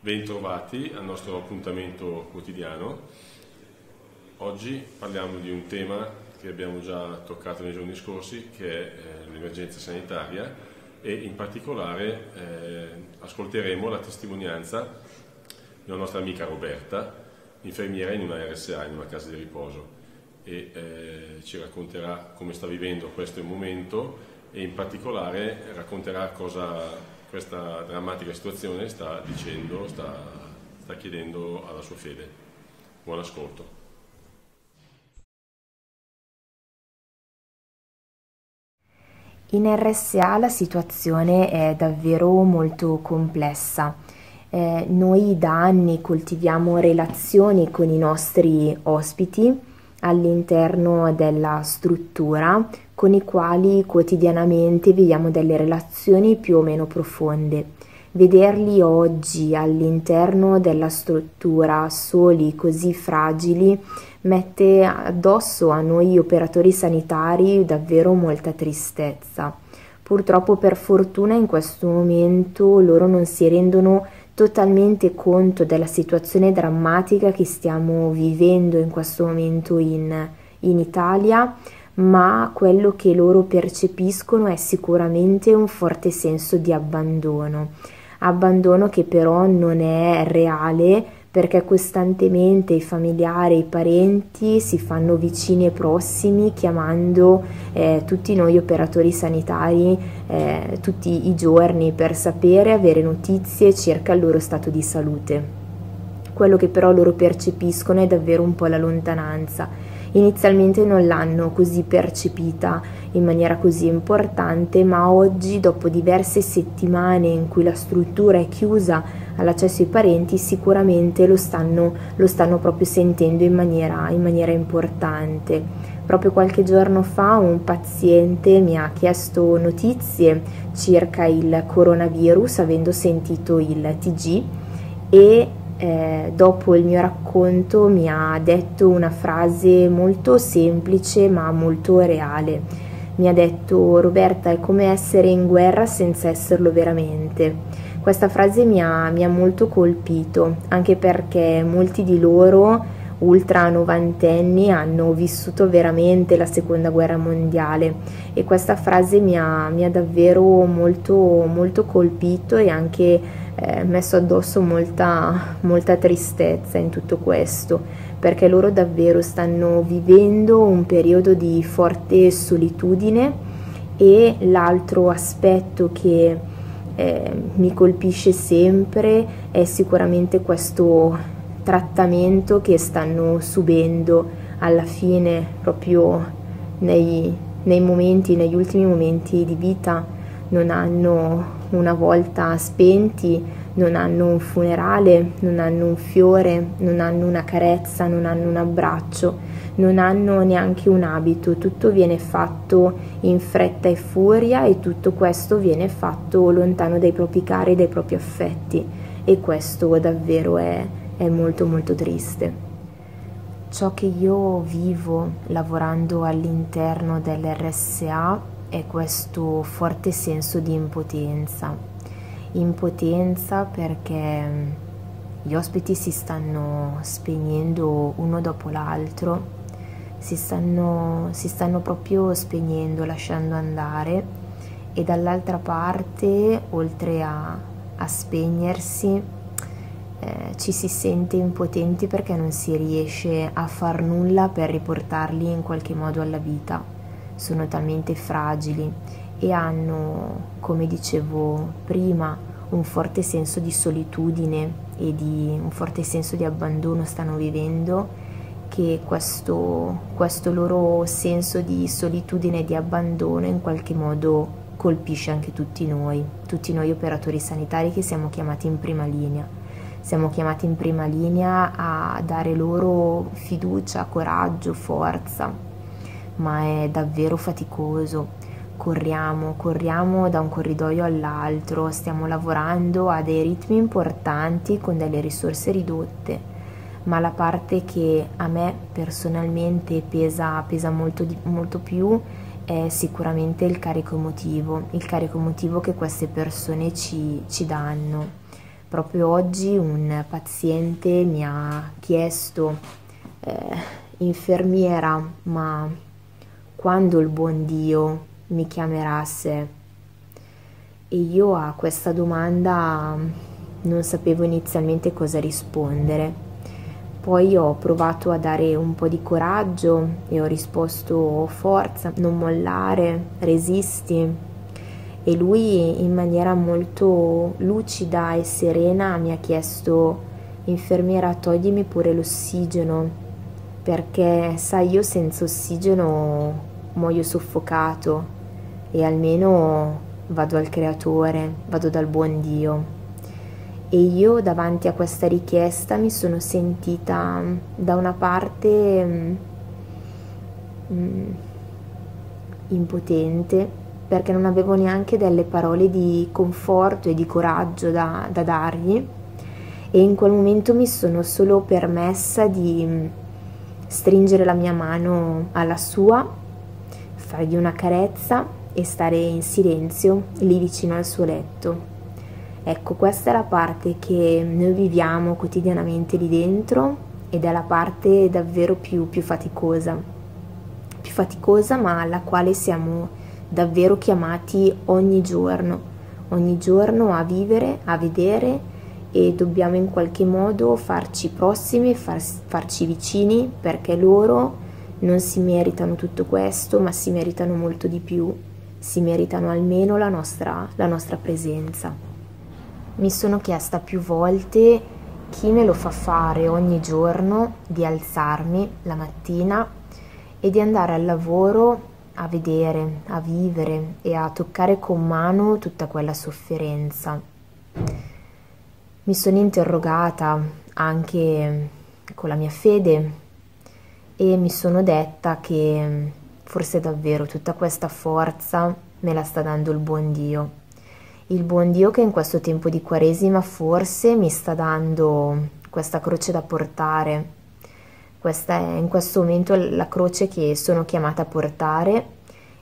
Bentrovati al nostro appuntamento quotidiano. Oggi parliamo di un tema che abbiamo già toccato nei giorni scorsi, che è eh, l'emergenza sanitaria e in particolare eh, ascolteremo la testimonianza della nostra amica Roberta, infermiera in una RSA, in una casa di riposo, e eh, ci racconterà come sta vivendo questo momento e in particolare racconterà cosa questa drammatica situazione sta dicendo, sta, sta chiedendo alla sua fede. Buon ascolto. In RSA la situazione è davvero molto complessa. Eh, noi da anni coltiviamo relazioni con i nostri ospiti all'interno della struttura con i quali quotidianamente viviamo delle relazioni più o meno profonde. Vederli oggi all'interno della struttura soli, così fragili, mette addosso a noi operatori sanitari davvero molta tristezza. Purtroppo per fortuna in questo momento loro non si rendono totalmente conto della situazione drammatica che stiamo vivendo in questo momento in, in Italia ma quello che loro percepiscono è sicuramente un forte senso di abbandono, abbandono che però non è reale perché costantemente i familiari e i parenti si fanno vicini e prossimi chiamando eh, tutti noi operatori sanitari eh, tutti i giorni per sapere, avere notizie circa il loro stato di salute. Quello che però loro percepiscono è davvero un po' la lontananza Inizialmente non l'hanno così percepita in maniera così importante, ma oggi, dopo diverse settimane in cui la struttura è chiusa all'accesso ai parenti, sicuramente lo stanno, lo stanno proprio sentendo in maniera, in maniera importante. Proprio qualche giorno fa un paziente mi ha chiesto notizie circa il coronavirus avendo sentito il TG e eh, dopo il mio racconto mi ha detto una frase molto semplice ma molto reale. Mi ha detto Roberta è come essere in guerra senza esserlo veramente. Questa frase mi ha, mi ha molto colpito, anche perché molti di loro ultra novantenni hanno vissuto veramente la seconda guerra mondiale. E questa frase mi ha, mi ha davvero molto, molto colpito e anche eh, messo addosso molta, molta tristezza in tutto questo, perché loro davvero stanno vivendo un periodo di forte solitudine e l'altro aspetto che eh, mi colpisce sempre è sicuramente questo trattamento che stanno subendo alla fine proprio nei, nei momenti, negli ultimi momenti di vita. Non hanno una volta spenti, non hanno un funerale, non hanno un fiore, non hanno una carezza, non hanno un abbraccio, non hanno neanche un abito, tutto viene fatto in fretta e furia e tutto questo viene fatto lontano dai propri cari, dai propri affetti e questo davvero è, è molto molto triste. Ciò che io vivo lavorando all'interno dell'RSA è questo forte senso di impotenza. Impotenza perché mm, gli ospiti si stanno spegnendo uno dopo l'altro, si stanno, si stanno proprio spegnendo, lasciando andare e dall'altra parte, oltre a, a spegnersi, eh, ci si sente impotenti perché non si riesce a far nulla per riportarli in qualche modo alla vita. Sono talmente fragili e hanno, come dicevo prima, un forte senso di solitudine e di un forte senso di abbandono stanno vivendo che questo, questo loro senso di solitudine e di abbandono in qualche modo colpisce anche tutti noi, tutti noi operatori sanitari che siamo chiamati in prima linea. Siamo chiamati in prima linea a dare loro fiducia, coraggio, forza, ma è davvero faticoso. Corriamo, corriamo da un corridoio all'altro, stiamo lavorando a dei ritmi importanti con delle risorse ridotte, ma la parte che a me personalmente pesa, pesa molto, di, molto più è sicuramente il carico emotivo, il carico emotivo che queste persone ci, ci danno. Proprio oggi un paziente mi ha chiesto, eh, infermiera, ma quando il buon Dio mi sé? E io a questa domanda non sapevo inizialmente cosa rispondere poi ho provato a dare un po' di coraggio e ho risposto forza, non mollare, resisti. E lui in maniera molto lucida e serena mi ha chiesto, infermiera, toglimi pure l'ossigeno, perché sai, io senza ossigeno muoio soffocato e almeno vado al creatore, vado dal buon Dio. E io davanti a questa richiesta mi sono sentita mm, da una parte mm, mm, impotente perché non avevo neanche delle parole di conforto e di coraggio da, da dargli. E in quel momento mi sono solo permessa di stringere la mia mano alla sua, fargli una carezza e stare in silenzio lì vicino al suo letto. Ecco, questa è la parte che noi viviamo quotidianamente lì dentro ed è la parte davvero più, più faticosa, più faticosa ma alla quale siamo davvero chiamati ogni giorno, ogni giorno a vivere, a vedere e dobbiamo in qualche modo farci prossimi, far, farci vicini perché loro non si meritano tutto questo ma si meritano molto di più, si meritano almeno la nostra, la nostra presenza. Mi sono chiesta più volte chi me lo fa fare ogni giorno di alzarmi la mattina e di andare al lavoro a vedere, a vivere e a toccare con mano tutta quella sofferenza. Mi sono interrogata anche con la mia fede e mi sono detta che forse davvero tutta questa forza me la sta dando il buon Dio il buon Dio che in questo tempo di Quaresima forse mi sta dando questa croce da portare. Questa è in questo momento la croce che sono chiamata a portare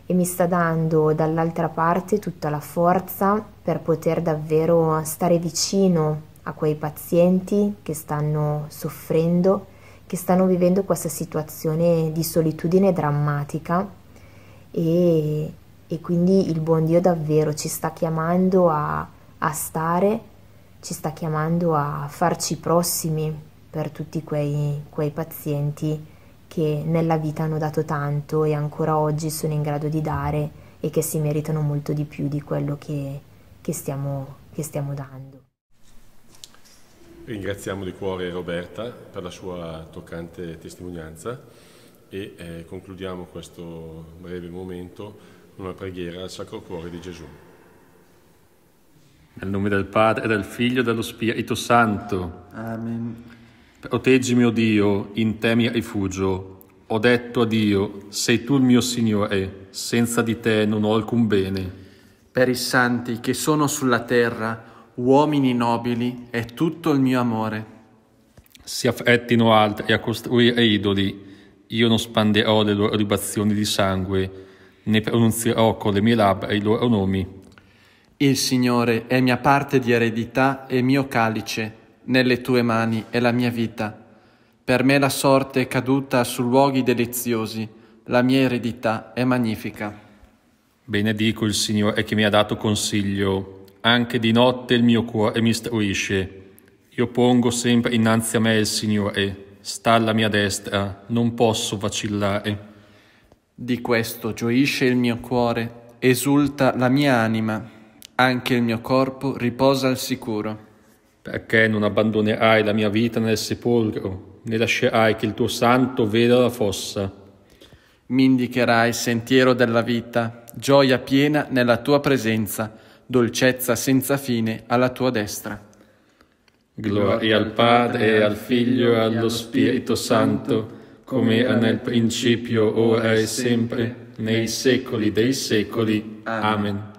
e mi sta dando dall'altra parte tutta la forza per poter davvero stare vicino a quei pazienti che stanno soffrendo, che stanno vivendo questa situazione di solitudine drammatica e, e quindi il buon Dio davvero ci sta chiamando a, a stare, ci sta chiamando a farci prossimi per tutti quei, quei pazienti che nella vita hanno dato tanto e ancora oggi sono in grado di dare e che si meritano molto di più di quello che, che, stiamo, che stiamo dando. Ringraziamo di cuore Roberta per la sua toccante testimonianza e eh, concludiamo questo breve momento una preghiera al Sacro Cuore di Gesù. Nel nome del Padre, e del Figlio e dello Spirito Santo. Amen. Proteggimi, o oh Dio, in te mi rifugio. Ho detto a Dio, sei tu il mio Signore, senza di te non ho alcun bene. Per i santi che sono sulla terra, uomini nobili, è tutto il mio amore. Si affrettino altri a costruire idoli, io non spanderò le loro libazioni di sangue ne pronunzierò con le mie labbra i loro nomi. Il Signore è mia parte di eredità e mio calice, nelle tue mani è la mia vita. Per me la sorte è caduta su luoghi deliziosi, la mia eredità è magnifica. Benedico il Signore che mi ha dato consiglio, anche di notte il mio cuore mi istruisce. Io pongo sempre innanzi a me il Signore, sta alla mia destra, non posso vacillare. Di questo gioisce il mio cuore, esulta la mia anima, anche il mio corpo riposa al sicuro. Perché non abbandonerai la mia vita nel sepolcro, né lascerai che il tuo santo veda la fossa. Mi indicherai il sentiero della vita, gioia piena nella tua presenza, dolcezza senza fine alla tua destra. Gloria al Padre, al Figlio e allo Spirito Santo come era nel principio, ora e sempre, nei secoli dei secoli. Amen.